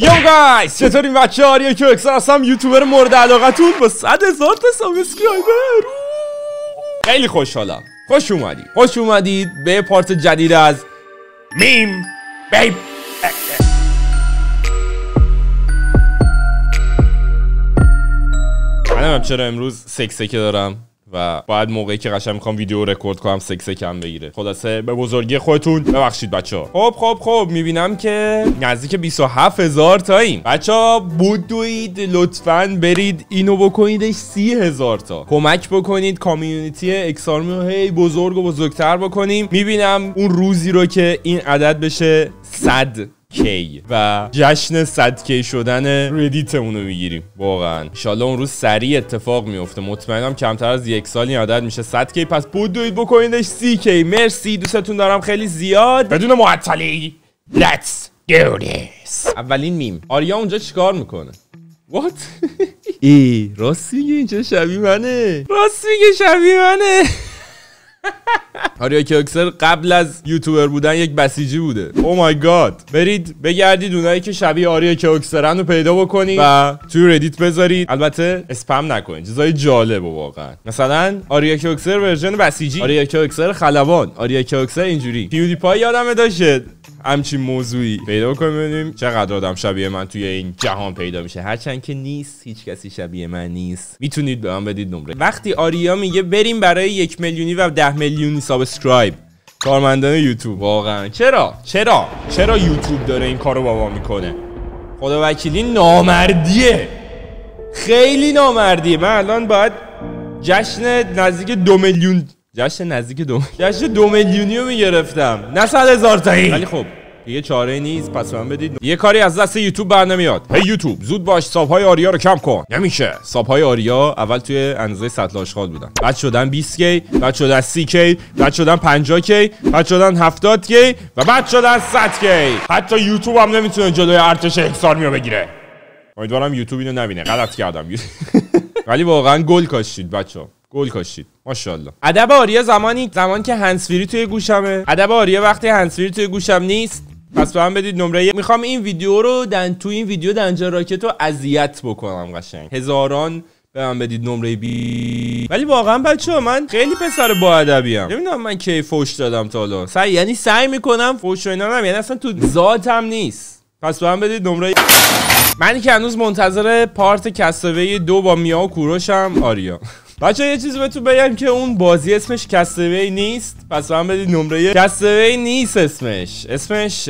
Yo guys چطورین بچه آریا کیوکسر هستم یوتیوبر مورد علاقتون با صد هزار تا subscriber خیلی خوشحالم خوش اومدید. خوش اومدید به پارت جدید از Meme Baby. من چرا امروز سکسکه دارم. و باید موقعی که قشنگ می‌خوام ویدیو رکورد کنم سکسکه‌م بگیره. خلاصه به بزرگی خودتون ببخشید بچه ها خب خب خب می‌بینم که نزدیک 27 هزار تاییم. بچه ها بدوید لطفا برید اینو بکنیدش 30 هزار تا. کمک بکنید community اکسارمی رو هی بزرگ و بزرگتر بکنیم. می‌بینم اون روزی رو که این عدد بشه 100 کی و جشن 100 کی شدن ردیتمون رو می‌گیریم. واقعا. ان اون روز سریع اتفاق میفته مطمئنم کمتر از یک سال این عدد میشه. 100 کی پس بودوید بکنیدش 30 کی. مرسی. دوستتون دارم. خیلی زیاد. بدون معطلی. Let's do this. اولین میم. آریا اونجا چیکار می‌کنه؟ What? ای راست میگه اینجا شبیه منه. راست میگه شبیه منه. آریا اکسر قبل از یوتیوبر بودن یک بسیجی بوده. Oh my god برید بگردید اونایی که شبیه آریا کیوکسرن رو پیدا بکنید و توی Reddit بذارید. البته اسپم نکنید. چیزای جالب واقعا. مثلا آریا کیوکسر version بسیجی. آریا کیوکسر خلبان. آریا کیوکسر اینجوری. PewDiePie یادمه داشت. همچین موضوعی پیدا کنیم. ببینیم چقدر آدم شبیه من توی این جهان پیدا میشه؟ هرچند که نیست هیچ کسی شبیه من نیست. می‌تونید به من بدید نمره. وقتی آریا میگه بریم برای یک میلیونی و ده میلیونی subscribe. کارمندان یوتیوب. واقعا. چرا؟ چرا؟ چرا یوتیوب داره این کارو بابا می‌کنه؟ خدا وکیلی نامردیه. خیلی نامردیه. من الان باید جشن نزدیک دو میلیون جشن نزدیک دو جشن دو میلیونی رو می‌گرفتم. نه صد هزار تایی ولی خب یه چاره نیست. پس من بدید. یه کاری از دست یوتیوب بر نمیاد. هی یوتیوب زود باش ساب های آریا رو کم کن. نمیشه. ساب های آریا اول توی اندازه سطل آشغال بودن. بعد شدن 20 کی بعد شدن 30 کی بعد شدن 50 کی بعد شدن 70 کی و بعد شدن 100 کی. حتی یوتیوب هم نمی‌تونه جلوی ارتش اکسار میو بگیره. امیدوارم یوتیوب اینو نبینه. غلط کردم. ولی واقعا گل کاشید بچه‌ها. گل کاشید. ماشاءالله. ادب آریا زمانی زمانی که هنسفری توی گوشمه. ادب آریا وقتی هنسفری توی گوشم نیست پس به من بدید نمره می‌خوام این ویدیو رو دن تو این ویدیو دنجا راکت رو اذیت بکنم قشنگ. هزاران به من بدید نمره بی. ولی واقعا بچه من خیلی پسر با ادبی ام نمی‌دونم من کی فوش دادم تا حالا. سعی یعنی سعی می‌کنم فوش اینا نم یعنی اصلا تو ذاتم نیست. پس به من بدید نمره من که هنوز منتظر پارت کسوه دو با میا و کوروشم آریا. بچه یه چیزی بهتون بگم که اون بازی اسمش کستوی نیست. پس هم بدید نمره کستوی نیست اسمش. اسمش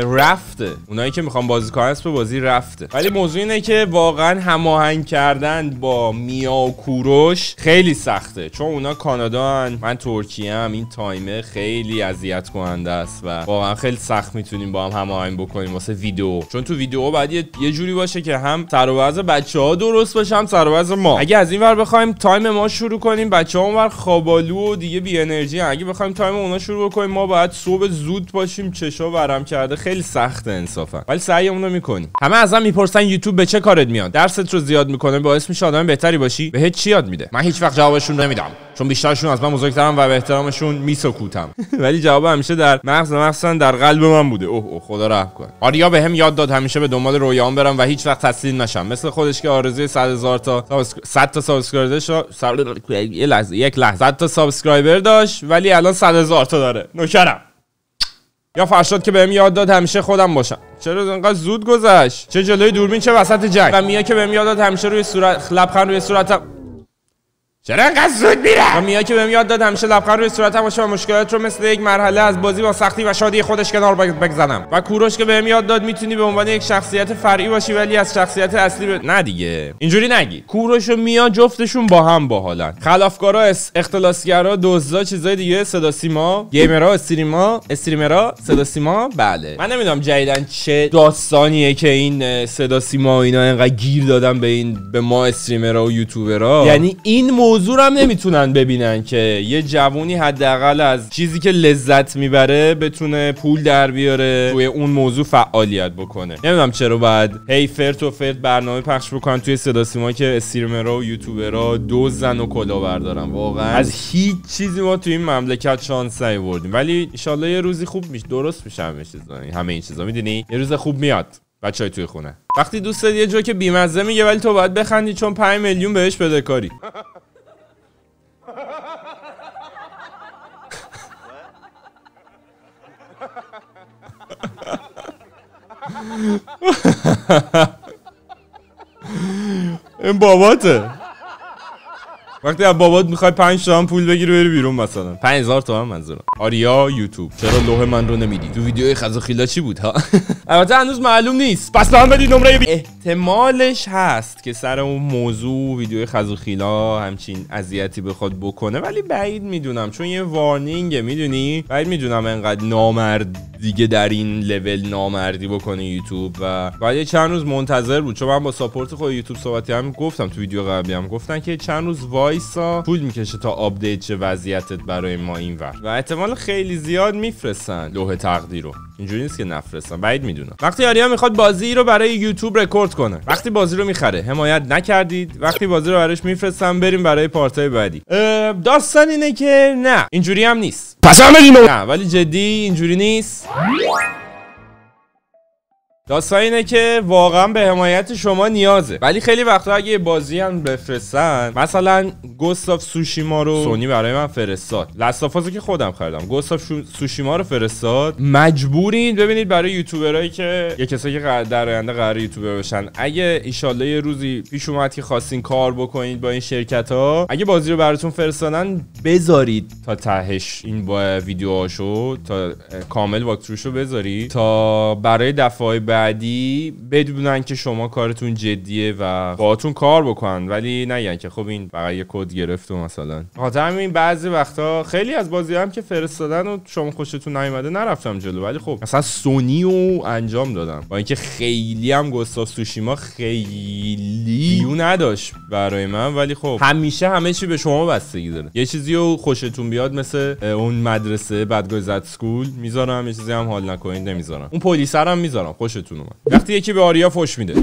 رفته. اونایی که می‌خوان بازی کنن اسم بازی رفته. ولی موضوع اینه که واقعا هماهنگ کردن با میا و کوروش خیلی سخته. چون اونا کانادا هن. من ترکیه هم این تایمه خیلی اذیت کننده است و واقعا خیلی سخت می‌تونیم با هم هماهنگ بکنیم واسه ویدیو. چون تو ویدیو باید یه, جوری باشه که هم سر و بچه ها درست باشه هم سر ما. اگه از این ور بخوایم time ما شروع کنیم بچه ها اونور خوابالو و دیگه بی انرژی اگه بخوایم time اونا شروع کنیم ما باید صبح زود باشیم چشا ورم کرده. خیلی سخته انصافا. ولی سعیمون رو می‌کنیم. همه ازم می‌پرسن یوتیوب به چه کارت میاد. درست رو زیاد می‌کنه باعث میشه آدم بهتری باشی. به چی یاد میده؟ من هیچ وقت جوابشون نمیدم. چون بیشترشون از من بزرگترم و به احترامشون میسکوتم. ولی جواب همیشه در مغز مخصوصا در قلب من بوده. اوه اوه خدا رحم کن آریا به یاد داد همیشه به دنبال رویام برم و هیچ وقت تسلیم نشم. مثل خودش که آرزوی 100 هزار تا 100 تا subscriber لحظه یک لحظه 100 تا subscriber داشت ولی الان 100 هزار تا داره. نوکرم. یا فرشاد که بهم یاد داد همیشه خودم باشم. چرا انقدر زود گذشت؟ چه جلوی دوربین چه وسط جنگ. و میا که بهم یاد داد همیشه روی صورت لبخند روی صورتم چرا انقدر زود میره و میا که بهم یاد داد همیشه لبخند روی صورتم باشه و مشکلات رو مثل یک مرحله از بازی با سختی و شادی خودش کنار بگذنم و کوروش که بهم یاد داد می‌تونی به عنوان یک شخصیت فرعی باشی ولی از شخصیت اصلی ب... نه دیگه. اینجوری نگی. کوروش و میا جفتشون با هم باحالن. خلافکارا اختلاسگرا دزدا چیزای دیگه صدا سیما gamer ها stream ا streamer ها صدا سیما بله. من نمی‌دونم جدیدا چه داستانیه که این صدا سیما و اینا انقدر گیر دادن به این به ما استریمرها و یوتیوبرها یعنی این موضوع هم نمی‌تونن ببینن که یه جوونی حداقل از چیزی که لذت می‌بره بتونه پول در بیاره توی اون موضوع فعالیت بکنه. نمی‌دونم چرا باید هی فرت و فرت برنامه پخش بکنن توی صدا سیما که استریمرها و یوتیوبرها دو زن و کلا بردارن. واقعا از هیچ چیزی ما توی این مملکت شانس نیوردیم. ولی ان یه روزی خوب میشه. درست میشه همه چیزا. همه این چیزا. می‌دونی؟ یه روز خوب میاد. بچه های توی خونه. وقتی دوست یه جوک بیمزه میگه ولی تو باید بخندی چون 5 میلیون بهش بده کاری. این باباته. وقتی از بابات می‌خوای 5 تومن پول بگیری بری بیرون مثلا. 5000 تومن منظورم. آریا یوتیوب. چرا لوح من رو نمیدی؟ تو ویدیوی خزاخیلا چی بود ها؟ البته هنوز معلوم نیست. پس به بدید نمره احتمالش هست که سر اون موضوع ویدیوی خزاخیلا همچین اذیتی بخواد بکنه ولی بعید می‌دونم. چون یه warning ه می‌دونی؟ بعید می‌دونم انقدر نامرد دیگه در این لول نامردی بکنه یوتیوب و بعد چند روز منتظر بود. چون من با support خود یوتیوب صحبتی هم گفتم تو ویدیو قبلی هم گفتن که چند روز وایسا. طول می‌کشه تا update چه وضعیتت برای ما این ور. و احتمال خیلی زیاد میفرستن. لوح تقدیر رو. اینجوری نیست که نفرستن. بعید می‌دونم. وقتی آریا می‌خواد بازی رو برای یوتیوب رکورد کنه. وقتی بازی رو می‌خره. حمایت نکردید. وقتی بازی رو براش میفرستم بریم برای پارتای بعدی. داستان اینه که نه. اینجوری هم نیست. پس هم نه ولی جدی اینجوری نیست. داستان اینه که واقعا به حمایت شما نیازه. ولی خیلی وقتا اگه بازی هم بفرستن مثلا گوستاف سوشیما رو سونی برای من فرستاد. لستافازو که خودم خریدم. گوستاف سوشیما رو فرستاد. مجبورین ببینید برای یوتیوبرایی که یه کسایی که در آینده قرار یوتیوبر بشن. اگه ایشالله یه روزی پیش اومد که خواستین کار بکنید با این شرکت ها اگه بازی رو براتون فرستادن بذارید تا تهش این با ویدیوهاشو تا کامل واکتروشو بذارید. تا برای دفعه بعدی بدونن که شما کارتون جدیه و باهاتون کار بکنن ولی نگن که خب این فقط یه کد گرفت و مثلا. خاطر همین بعضی وقتا خیلی از بازی هم که فرستادن و شما خوشتون نیومده نرفتم جلو ولی خب مثلا سونی و انجام دادم. با اینکه خیلی هم گستاف سوشیما خیلی بیو نداشت برای من ولی خب همیشه همه چی به شما بستگی داره. یه چیزی رو خوشتون بیاد مثل اون مدرسه بدگاه زد سکول می‌ذارم یه چیزی هم حال نکنید نمی‌ذارم. اون پلیسر هم می‌ذارم خوش یادتون اومد. وقتی یکی به آریا فوش میده.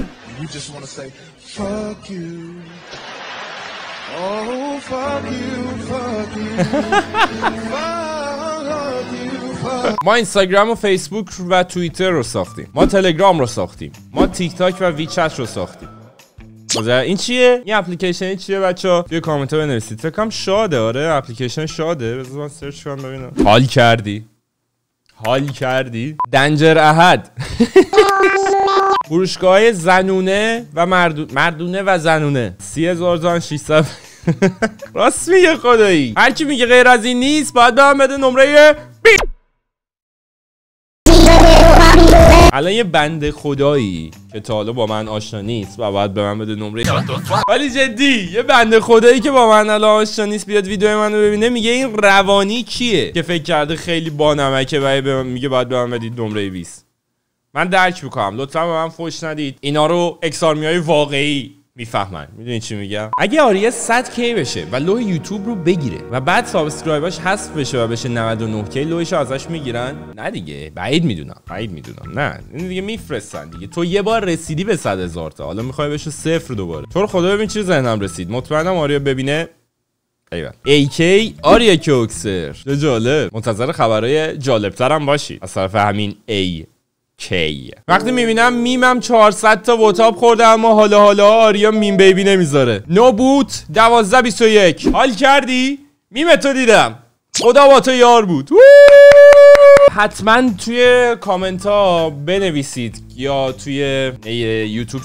ما اینستاگرام و فیسبوک و توییتر رو ساختیم. ما تلگرام رو ساختیم. ما تیک تاک و ویچت رو ساختیم. این چیه؟ این اپلیکیشن چیه بچه ها؟ توی کامنت بنویسید. فکر کنم شاده. آره اپلیکیشن شاده. بذار من سرچ کنم ببینم. حال کردی؟ حال کردی؟ دنجر احد. فروشگاه زنونه و مردونه و زنونه. 3600 راست میگه خدایی. هر کی میگه غیر از این نیست باید به من بده نمره الان یه بنده خدایی که تا حالا با من آشنا نیست و باید به من بده نمره. ولی جدی یه بنده خدایی که با من الان آشنا نیست بیاد ویدیو منو ببینه میگه این روانی کیه؟ که فکر کرده خیلی با نمکه و میگه باید به من بدید نمره 20 من درک می‌کنم. لطفا به من فوش ندید. اینا رو اکسارمی های واقعی. می‌فهمن. می‌دونی چی میگم؟ اگه آریا 100 K بشه و لوح یوتیوب رو بگیره و بعد subscribe اش حذف بشه و بشه 99 K لوحش ازش می‌گیرن. نه دیگه. بعید می‌دونم. بعید می‌دونم. نه. این دیگه میفرستن دیگه. تو یه بار رسیدی به 100 هزار تا. حالا می‌خوای بشه صفر دوباره. تو خدا ببین چی ذهنم رسید. مطمئنم آریا ببینه. ایوان کی آریا کوکسر چه جالب. منتظر خبرهای جالبترم باشید از طرف همین ای کی وقتی می‌بینم میمم 400 تا واتاب خورده اما حالا حالا آریا میم بیبی نمی‌ذاره. نو بوت 12 21 حال کردی؟ میم تو دیدم. خدا با تو یار بود. حتما توی کامنت ها بنویسید یا توی یوتیوب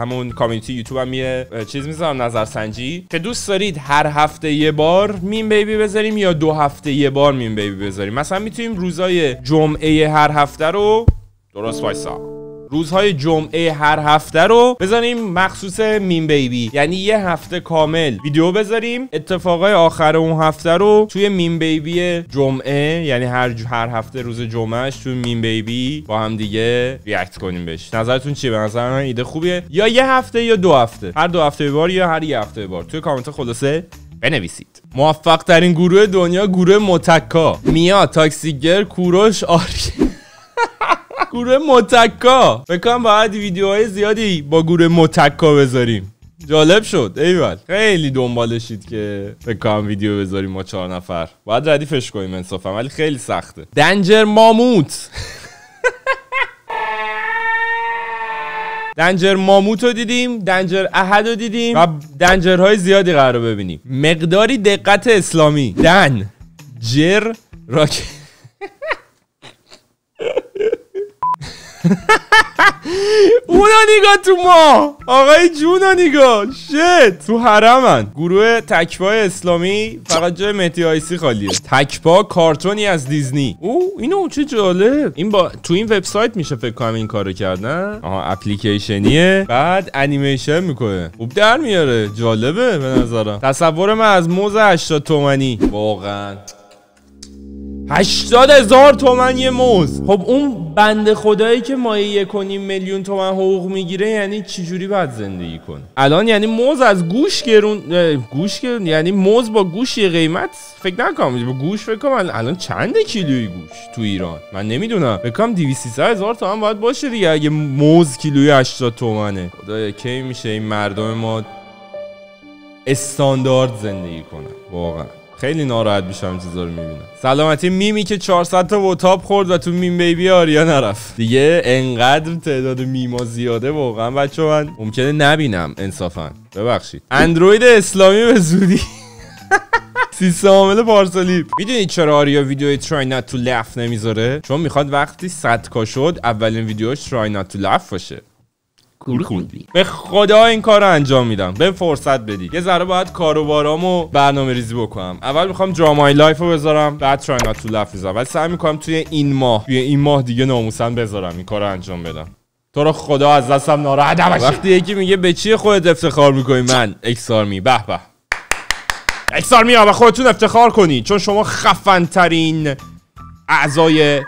همون community یوتیوب هم یه چیز می‌ذارم نظر سنجی که دوست دارید هر هفته یه بار Meme Baby بذاریم یا دو هفته یه بار Meme Baby بذاریم. مثلا می‌تونیم روزای جمعه هر هفته رو درست وایسا. روزهای جمعه هر هفته رو بذاریم مخصوص Meme Baby. یعنی یه هفته کامل ویدیو بذاریم. اتفاقای آخر اون هفته رو توی Meme Baby جمعه یعنی هر هر هفته روز جمعهش توی Meme Baby با هم دیگه react کنیم بهش. نظرتون چیه؟ به نظر من ایده خوبیه. یا یه هفته یا دو هفته. هر دو هفته بار یا هر یه هفته بار. توی کامنت خلاصه بنویسید. موفق ترین گروه دنیا گروه متکا. میا تاکسیگر کوروش آری گروه متکا. بکنم باید ویدیوهای زیادی با گروه متکا بذاریم. جالب شد ایول. خیلی دنبالشید که بکنم ویدیو بذاریم ما چهار نفر. باید ردیفش کنیم انصافا ولی خیلی سخته. دنجر ماموت. دنجر ماموت رو دیدیم دنجر احد رو دیدیم و دنجرهای زیادی قرار ببینیم. مقداری دقت اسلامی. دن جر راک اونا نگاه تو ما. آقای جونا نگاه شت تو حرمن. گروه تکبا اسلامی فقط جای مهدی آیسی خالیه. تکبا کارتونی از دیزنی. او اینو چه جالب. این با تو این وبسایت میشه فکر کنم این کارو کردن آها اپلیکیشنیه. بعد انیمیشن می‌کنه. خوب در میاره. جالبه به نظرم. تصور من از موز 80 تومنی. واقعا. هشتاد هزار تومن یه موز. خب اون بند خدایی که مایه یک میلیون تومن حقوق می‌گیره یعنی چجوری باید زندگی کنه؟ الان یعنی موز از گوش گرون گوش گرون یعنی موز با گوش یه قیمت فکر نکنم. با گوش فکر کنم الان چند کیلوی گوش تو ایران؟ من نمی‌دونم. فکر کنم 200 هزار تومن باید باشه دیگه. اگه موز کیلوی 80 تومنه. خدایا کی میشه این مردم ما استاندارد زندگی کنن؟ واقعا. خیلی ناراحت میشم چیزا رو می‌بینم. سلامتی میمی که 400 تا وتاب خورد و تو میم بیبی آریا نرفت. دیگه انقدر تعداد میما زیاده واقعا بچه من ممکنه نبینم انصافا. ببخشید. اندروید اسلامی به زودی. سیستم عامل پارسالی. می‌دونید چرا آریا ویدیو ترای نات تو لف نمی‌ذاره؟ چون می‌خواد وقتی 100 کا شد اولین ویدیوش ترای نات تو لف باشه. به خدا این کار رو انجام میدم. به فرصت بدی. یه ذره باید کاروبارامو برنامه ریزی بکنم. اول می‌خوام drama ی life رو بذارم بعد try not to laugh بذارم. ولی سعی می‌کنم توی این ماه توی این ماه دیگه ناموسا بذارم این کار رو انجام بدم. تو رو خدا از دستم ناراحت نباشی. وقتی یکی میگه به چی خودت افتخار می‌کنی؟ من. اکسارمی به به. اکسارمی ها به خودتون افتخار کنی. چون شما خفن ترین اعضای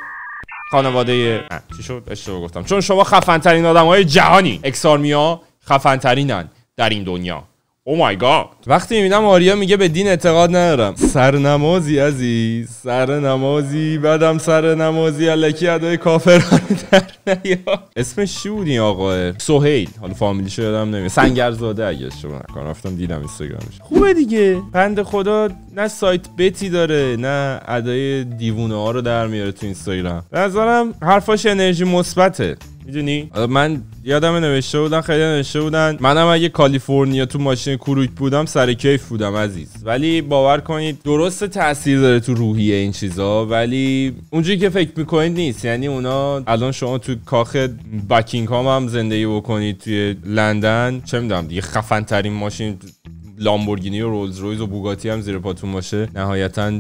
خانواده چی شد اشتباه گفتم. چون شما خفن ترین آدم های جهانی اکسارمیا خفن ترینن در این دنیا. او مای گاد وقتی می‌بینم آریا میگه به دین اعتقاد ندارم. سرنمازی عزیز سرنمازی. بعدم سرنمازی الکی ادای کافرانه در نیا. اسمش چی بود این آقاه سهیل. حالا فامیلیش یادم نمیاد. سنگرزاده اگه اشتباه نکنم. رفتم دیدم اینستاگرامش. خوبه دیگه. بند خدا نه سایت بتی داره نه ادای دیوونه ها رو در میاره تو اینستاگرام. به نظرم حرفاش انرژی مثبته. می‌دونی؟ من یادم نوشته بودن خیلی نوشته بودن. منم اگه کالیفرنیا تو ماشین کروک بودم سر کیف بودم عزیز. ولی باور کنید درست تاثیر داره تو روحیه این چیزا ولی اونجوری که فکر می‌کنید نیست. یعنی اونا الان شما تو کاخ بکینگهام هم زندگی بکنید توی لندن. چه می‌دونم دیگه خفن ترین ماشین لامبورگینی و رولز رویز و بوگاتی هم زیر پاتون باشه نهایتا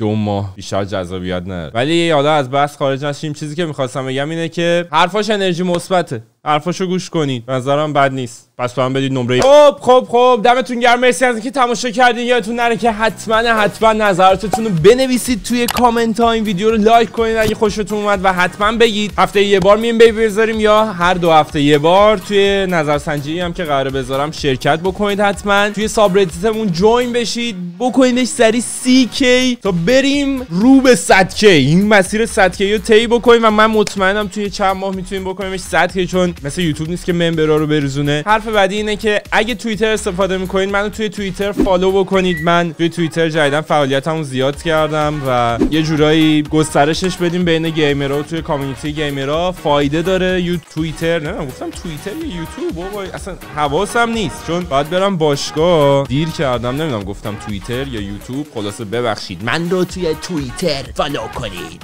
دو ماه بیشتر جذابیت نداره. ولی حالا از بحث خارج نشیم. چیزی که می‌خواستم بگم اینه که حرفاش انرژی مثبته. حرفاشو گوش کنید. نظرم بد نیست. پس به بدید نمره خب خب خب. دمتون گرم. مرسی از اینکه تماشا کردین. یادتون نره که حتما حتما نظراتتون رو بنویسید توی کامنت ها. این ویدیو رو لایک کنید اگه خوشتون اومد و حتما بگید. هفته یه بار meme baby بذاریم یا هر دو هفته یه بار. توی نظرسنجی هم که قرار بذارم شرکت بکنید حتما. توی subreddit مون join بشید. بکنیدش سری سی K. تا بریم رو به 100 K. این مسیر 100 K رو طی بکنیم و من مطمئنم توی چند ماه می‌تونیم بکنیمش 100 K. چون مثل یوتیوب نیست که member ا رو بریزونه. حرف بعدی اینه که اگه توییتر استفاده می‌کنید منو توی توییتر فالو بکنید. من توی توییتر جدیدا فعالیتمو زیاد کردم و یه جورایی گسترشش بدیم بین گیمرها. توی community گیمرها فایده داره. یو توییتر نه گفتم توییتر یا یوتیوب؟ بابا اصلا حواسم نیست. چون باید برم باشگاه. دیر کردم. نمی‌دونم گفتم توییتر یا یوتیوب؟ خلاصه ببخشید. من رو توی توییتر فالو کنید.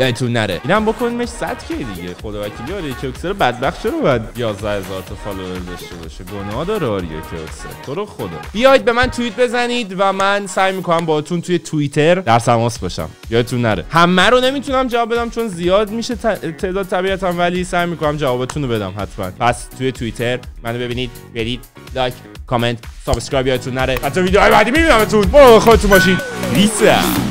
یادتون نره. اینم بکنیمش 100 K دیگه؟ خدا وکیلی آریا کیوکسر بدبخت چرا باید 11000 تا follower داشته باشه؟ گناه داره آریا کیوکسر تو رو خدا. بیاید به من توییت بزنید و من سعی می‌کنم باهاتون توی توییتر در تماس باشم. یادتون نره. همه رو نمی‌تونم جواب بدم چون زیاد میشه تعداد طبیعتا ولی سعی می‌کنم جوابتون رو بدم حتما. پس توی توییتر منو ببینید برید لایک کامنت subscribe یادتون نره. تا ویدیوهای بعدی میبینمتون. برو خودتون باشید ریسه